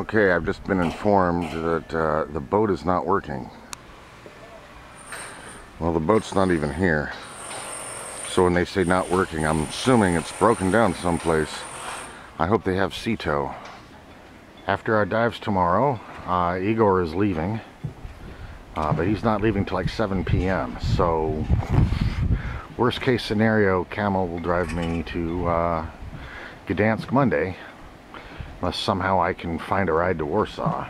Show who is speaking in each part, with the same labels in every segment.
Speaker 1: Okay, I've just been informed that uh, the boat is not working. Well, the boat's not even here. So when they say not working, I'm assuming it's broken down someplace. I hope they have sea tow. After our dives tomorrow, uh, Igor is leaving. Uh, but he's not leaving till like 7 p.m. So, worst case scenario, Kamil will drive me to uh, Gdansk Monday. Unless somehow I can find a ride to Warsaw.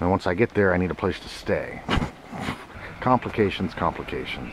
Speaker 1: And once I get there, I need a place to stay. complications, complications.